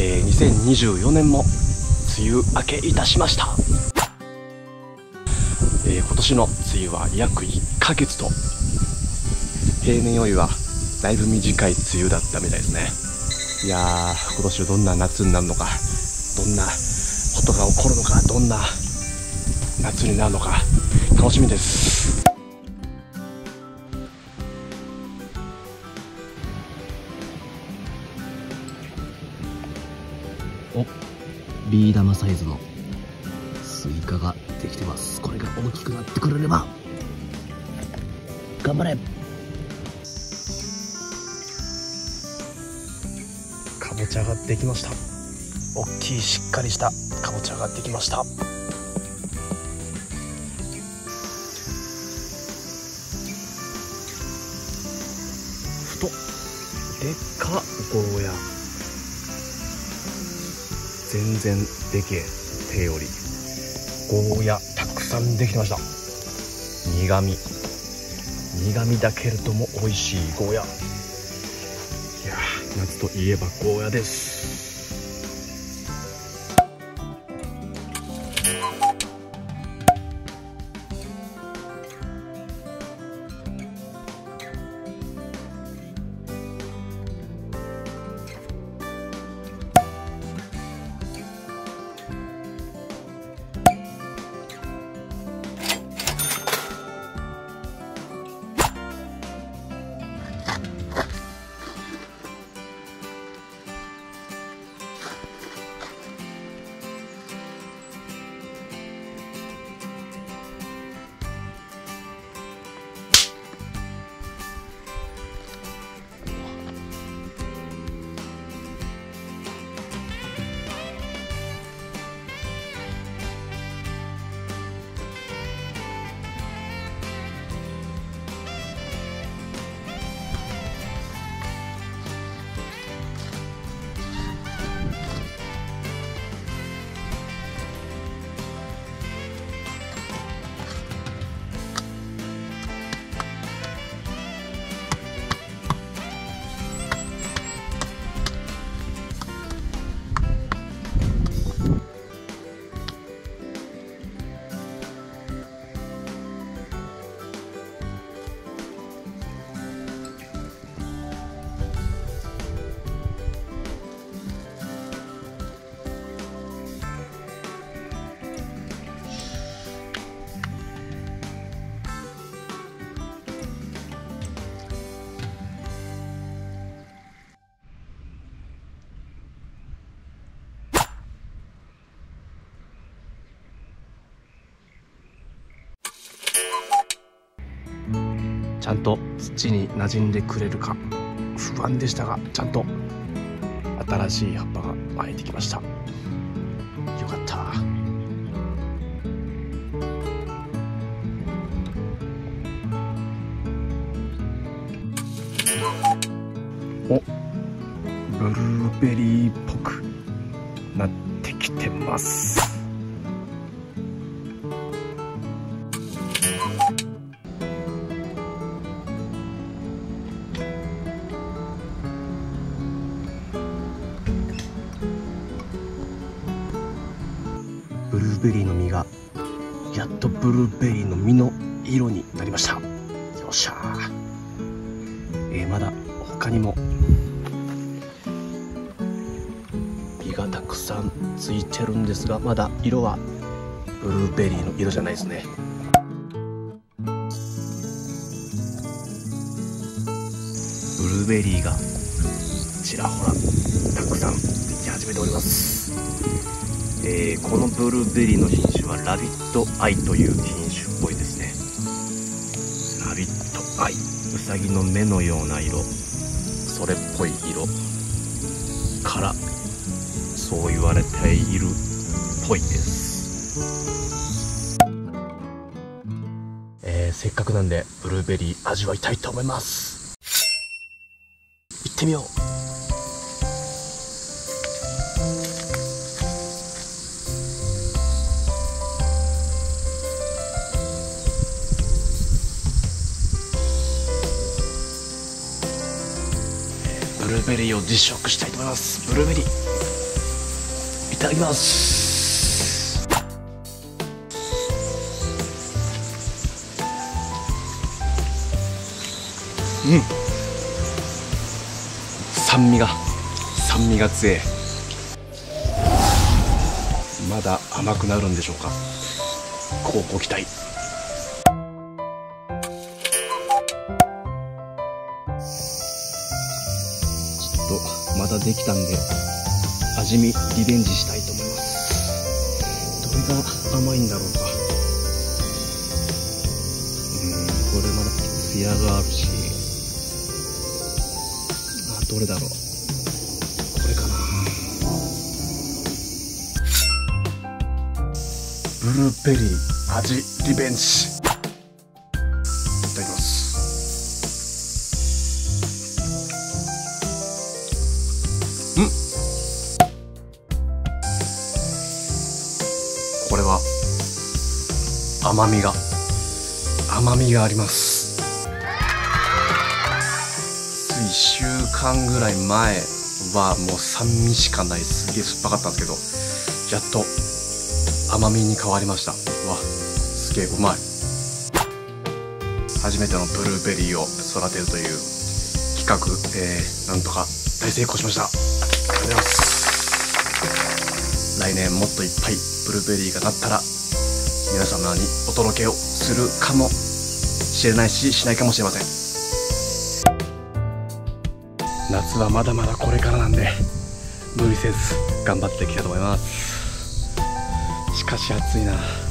えー、2024年も梅雨明けいたしました、えー、今年の梅雨は約1ヶ月と。平年よりはだいぶ短い梅雨だったみたいですね。いやー今年どんな夏になるのかどんなことが起こるのかどんな夏になるのか楽しみです。おビー玉サイズのスイカができてます。これが大きくなってくれれば頑張れ。かぼちゃができました。大きいしっかりしたかぼちゃができました。ふとでっかゴーヤ全然でけえ手より。ゴーヤたくさんできてました。苦味。苦味だけれども美味しいゴーヤ。いや夏といえばゴーヤです。ちゃんと土に馴染んでくれるか不安でしたがちゃんと新しい葉っぱが生えてきました。よかった。おブルーベリーっぽくなってきてます。ベリーの実がやっとブルーベリーの実の色になりました。よっしゃー、えー、まだ他にも実がたくさんついてるんですがまだ色はブルーベリーの色じゃないですね。ブルーベリーがちらほらたくさんでき始めております。えー、このブルーベリーの品種はラビットアイという品種っぽいですね。ラビットアイ。ウサギの目のような色。それっぽい色。からそう言われているっぽいです。えー、せっかくなんでブルーベリー味わいたいと思います。行ってみよう。ベリーを実食したいと思います。ブルーベリー。ただきます。うん。酸味が酸味が強い。まだ甘くなるんでしょうか？こうご期待。とまだできたんで味見リベンジしたいと思います。どれが甘いんだろうか。うんこれまだツヤがあるし。あどれだろう。これかな。ブルーベリー味リベンジ。これは。甘みが。甘みがあります。つい1週間ぐらい前はもう酸味しかないすげえ酸っぱかったんですけどやっと甘みに変わりました。わすげえうまい。初めてのブルーベリーを育てるという企画、えー、なんとか大成功しました。ありがとうございます。来年もっといっぱいブルーベリーがなったら皆様にお届けをするかもしれないししないかもしれません。夏はまだまだこれからなんで無理せず頑張っていきたいと思います。しかし暑いな。